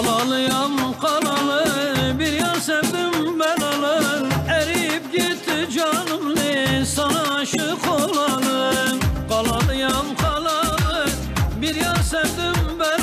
Kalalıyam kalalı bir yar sevdim ben alı. Erip gitti canım ne sana aşık olalım. Kalalıyam kalalı bir yar sevdim ben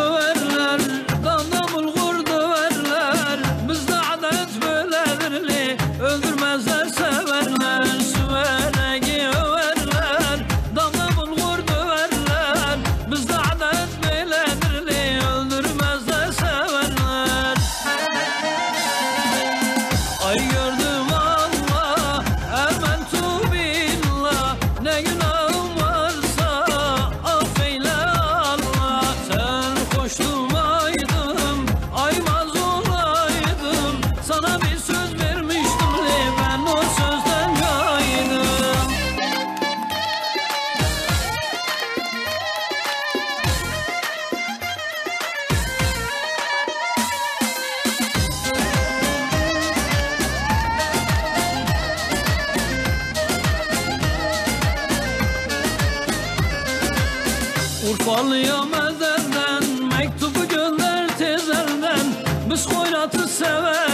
Hayır Balıyam ezelden Mektubu gönder tezelden Biz hoyratı sever